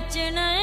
बचना